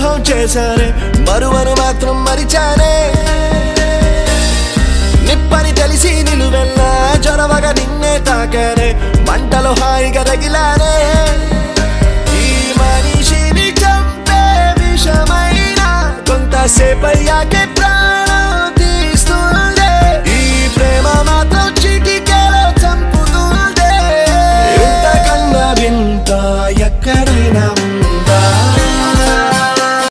స్నేహం చేశానే మరువను మాత్రం మరిచానే నిప్పని తెలిసి నిలువెల్లా జొరవగా నిన్నే తాకానే మంటలు హాయిగా తగిలానే ఈ మనిషిని చంపే విషమైన కొంతసేపయ్యాకే ఎక్కడైనా